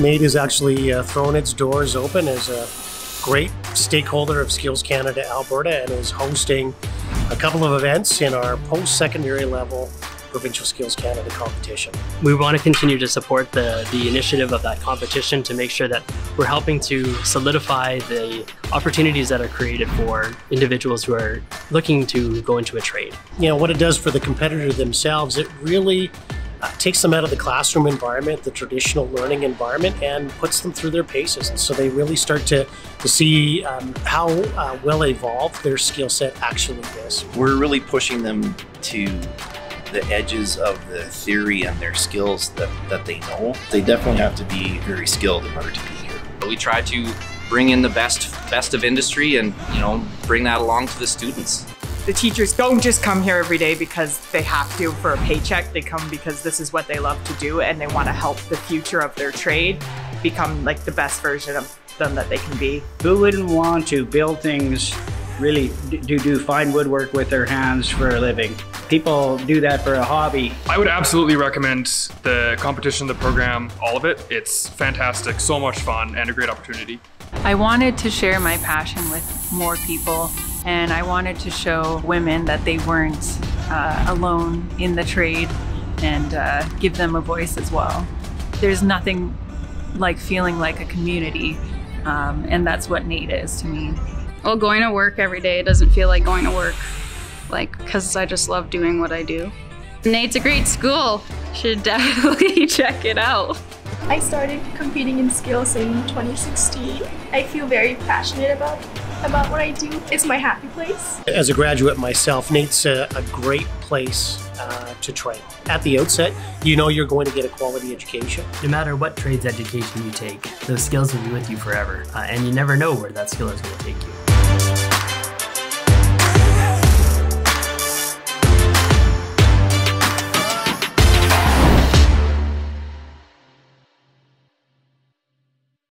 NAIT has actually uh, thrown its doors open as a great stakeholder of Skills Canada Alberta and is hosting a couple of events in our post secondary level Provincial Skills Canada competition. We want to continue to support the, the initiative of that competition to make sure that we're helping to solidify the opportunities that are created for individuals who are looking to go into a trade. You know, what it does for the competitor themselves, it really uh, takes them out of the classroom environment, the traditional learning environment, and puts them through their paces. And so they really start to, to see um, how uh, well evolved their skill set actually is. We're really pushing them to the edges of the theory and their skills that, that they know. They definitely have to be very skilled in order to be here. We try to bring in the best best of industry and you know bring that along to the students. The teachers don't just come here every day because they have to for a paycheck. They come because this is what they love to do and they want to help the future of their trade become like the best version of them that they can be. Who wouldn't want to build things really do do fine woodwork with their hands for a living. People do that for a hobby. I would absolutely recommend the competition, the program, all of it. It's fantastic, so much fun, and a great opportunity. I wanted to share my passion with more people, and I wanted to show women that they weren't uh, alone in the trade and uh, give them a voice as well. There's nothing like feeling like a community, um, and that's what NAIT is to me. Well, going to work every day doesn't feel like going to work, like, because I just love doing what I do. NAIT's a great school. Should definitely check it out. I started competing in skills in 2016. I feel very passionate about about what I do. It's my happy place. As a graduate myself, NAIT's a, a great place uh, to train. At the outset, you know you're going to get a quality education. No matter what trades education you take, those skills will be with you forever, uh, and you never know where that skill is going to take you.